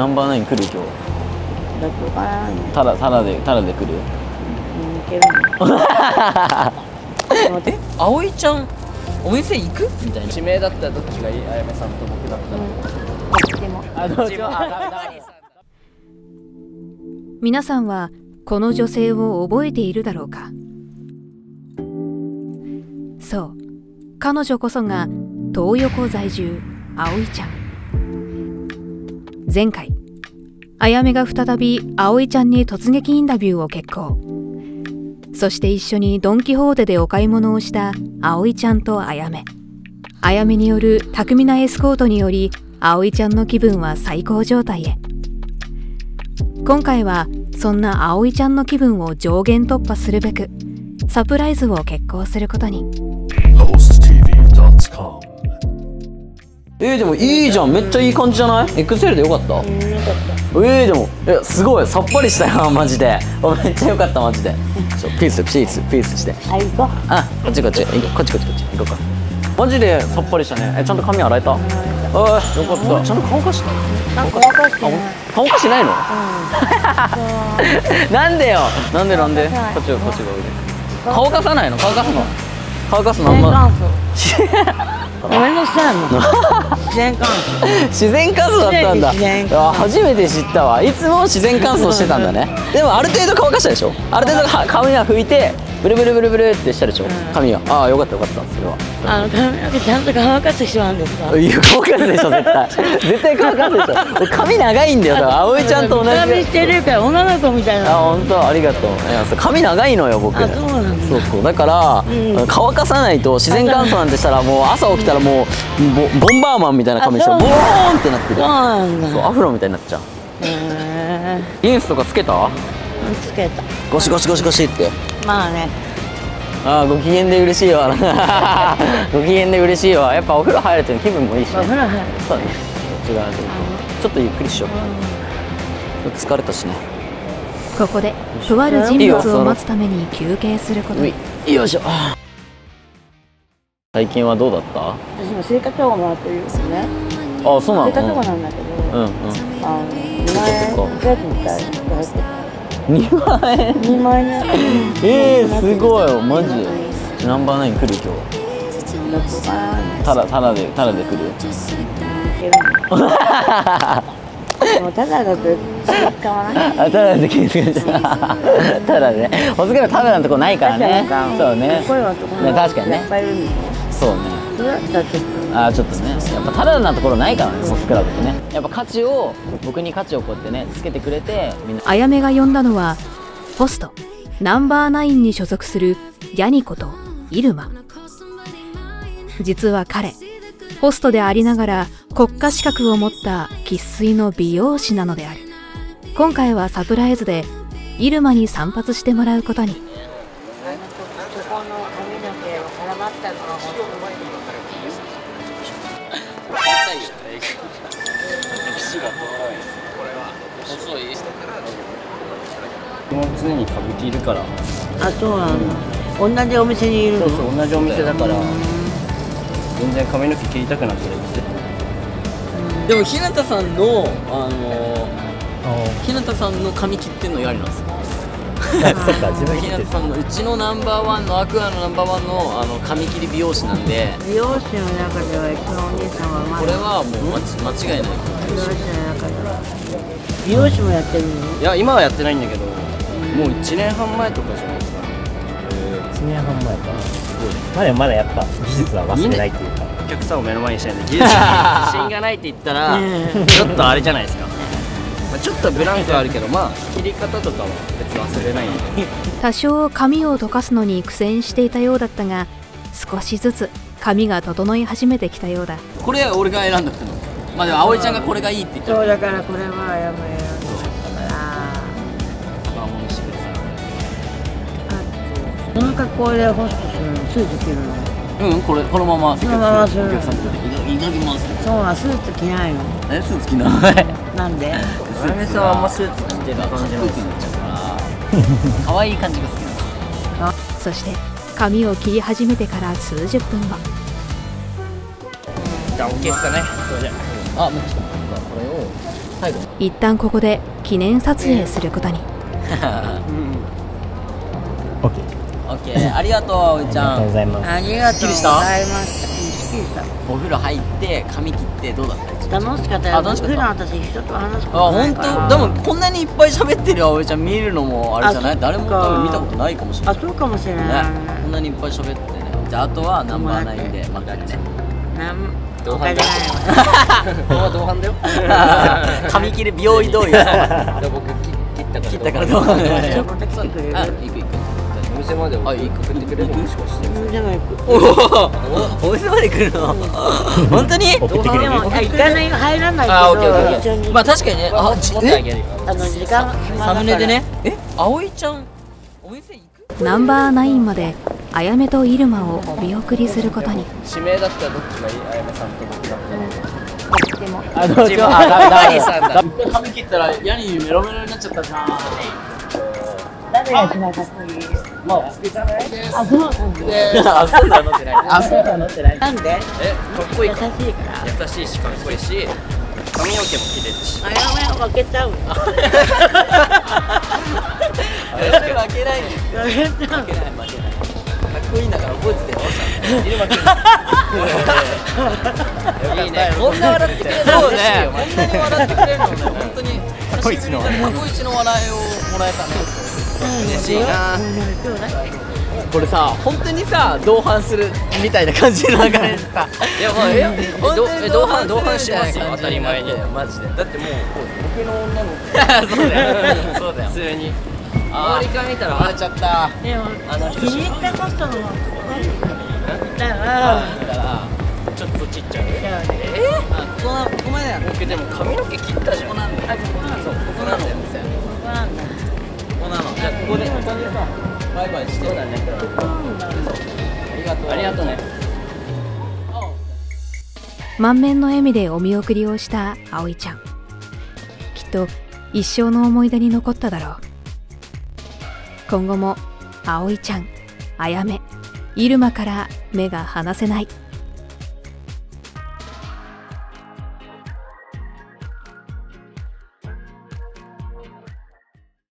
ナンバーナイン来る今日。ただただでただで来る？うんいけるの。え葵ちゃんお店行く？みたいな。指名だったらどっちがいいあやめさんと僕だった。ら、どっちも。皆さんはこの女性を覚えているだろうか？そう。彼女こそが東横在住葵ちゃん前回あやめが再び葵ちゃんに突撃インタビューを決行。そして一緒にドン・キホーテでお買い物をした葵ちゃんとあやめあやめによる巧みなエスコートにより葵ちゃんの気分は最高状態へ。今回はそんな葵ちゃんの気分を上限突破するべくサプライズを決行することに。Hosttv.com えー、でもいいじゃん。めっちゃいい感じじゃない ?XL でよかった？うん。よかったえー、でもえすごい。さっぱりしたよ。マジで。おめっちゃよかったマジで。ちょピースピースピースして。あ行こう。あこっちこっち。いこっちこっちこっち。行こうか。マジでさっぱりしたね。えちゃんと髪洗えた？ああよかった。ちゃんと乾かしたなんか乾かして。ない乾かしないの？なんでよ。なんでなんで？こっちこっちが上乾かさないの？乾かすの？乾かすのあん自然ま乾燥。ごめんなさいもう。自然乾燥自然乾燥だったんだ。自然乾燥。あ初めて知ったわ。いつも自然乾燥してたんだね。でもある程度乾かしたでしょ？ある程度は髪は拭いてブルブルブルブルってしたでしょ？髪は。ああよかったよかった。それは。あの髪の毛ちゃんと乾かす人なんですか？いや乾かすでしょ絶対。絶対乾かすでしょ。俺髪長いんだよ。だから葵ちゃんと同じ。髪してるから女の子みたいあな本当ありがとう。いや髪長いのよ僕。あそうそうそう。だから、うん。乾かさないと自然乾燥なんてしたらもう朝起きたらもうボボンバーマンみたいな髪してボーンってなってる。そうアフロみたいになっちゃう。へリンスとかつけた？ーつけた。ゴシゴシゴシゴシってまあね。ああご機嫌で嬉しいわ。ご機嫌で嬉しいわ。やっぱお風呂入ると気分もいいしね。お風呂入る。そうだね違うとちょっとゆっくりしようよく疲れたしね。ここでとある人物を待つために休憩することうにい。よいしょ。最近はどうだった？私も生活保護もらってるよねあそうなの？生活保護なんだけど、うんうん。あの2万円そっか1ヶ月に1回入って2万円。2万円。えー、すごい。マジで。ナンバーナイン来る今日。ただただでただで来る。もうただだと使わない。あただで気づい。たただねほずけばただのとこないからね。そうね。声はとこね確かにね。そうねそれだったらちょっあーちょっとね。やっぱただなところないからねホスクラブってね。やっぱ価値を僕に価値をこうやってねつけてくれてみんな。あやめが呼んだのはホスト。ナンバーナインに所属するヤニコとイルマ。実は彼ホストでありながら国家資格を持った生粋の美容師なのである。今回はサプライズでイルマに散髪してもらうことに。もう常に歌舞伎いるから。当あそうなんだ。同じお店にいるの？そうそう同じお店だから。全然髪の毛切りたくなったら言って。でも日向さんのあの日向さんの髪切ってんのやりなんですよ。そっか自分日向さんのうちのナンバーワンのアクアのナンバーワンのあの髪切り美容師なんで。美容師の中では一番お兄さんはまだ。これはもう間違間違いない美容師もやってるの？いや今はやってないんだけどもう1年半前とかじゃないですか。1年半前か。まあでもまだやっぱ技術は忘れないっていうか。お客さんを目の前にしたいんで 技術に自信がないって言ったらちょっとあれじゃないですか。まあちょっとブランクはあるけどまあ切り方とかは別に忘れないんで。多少髪を溶かすのに苦戦していたようだったが少しずつ髪が整い始めてきたようだ。これ俺が選んだってのまあでも葵ちゃんがこれがいいって言ってそうだからこれはやめよこの格好でホストするのスーツ着るの。うんこれこのままそのままするお客さんとかでいただきます。そうなスーツ着ないの。えスーツ着ない？なんで？あやめさんはあんまスーツ着てる感じなんですい感じが好きなの。そして髪を切り始めてから数十分後。じゃあ OK ですかね。それであもうちょっとこれを最後一旦ここで記念撮影することに。OK オッケー。ありがとう葵ちゃありがとうごんざいます。ありがとう。ございます。っきりした。お風呂入って髪切ってどうだった？楽しかったよ。あ楽しかった。普段私人と話すあことな本いから。当？でもこんなにいっぱい喋ってる葵ちゃん。見るのもあれじゃない？誰も多分見たことないかもしれない。あそうかもしれない、ねこんなにいっぱい喋ってね。じゃああとはナンバーナインで待って。ねなん同伴他じゃないわ。同伴だよ。髪切り美容医同意。僕切った切ったからどうちょっと来てくれるあ行く行く。お店まであ行く送ってくれるもしかしてうんでも行くおお店まで来るの？本当に？でもあ行かないよ入らないけあオッケーオッケー。どまあ確かにね。あちあの時間サムネでね。え？葵ちゃんお店行く？ナンバーナインまであやめとイルマをお見送りすることに。指名だったらどっちがいい？あやめさんと僕だったらでもあどっちもあダメ。ダメ。さんだ髪切ったらヤニメ。ロメ。ロになっちゃったじゃん誰が一番かっこいいまあじゃないあそうなんだあそうなのってないあそうなのってないなんでえかっこいい優かしいから優しいしかっこいいし髪の毛も切れるしあやめ負けちゃう負けないんです負けちゃう負けない負けないかっこいいんだから覚えててよ。イルマ君いいね。こんな笑ってくれるのそうね。こんなに笑ってくれるのね本当に過去一の。過去一の笑いをもらえたね嬉しいな。これさ本当にさ同伴するみたいな感じの流れでさ。いやまあえ同伴同伴しますよ。当たり前に。マジで。だってもう僕の女の子そうだよ。そうだよ。普通に。あ周りから見たらバレちゃった。でもあの人気に入ったコストのだからだからちょっとちっちゃい。えあここなここまでなの僕でも髪の毛切ったじゃんここなんだよ。そうここなのよ。店こここなんだこなのじゃあここでここでさバイバイしてそうだねありがとう。ありがとうね満面の笑みでお見送りをした葵ちゃん。きっと一生の思い出に残っただろう今後も葵ちゃんあやめ入間から目が離せない。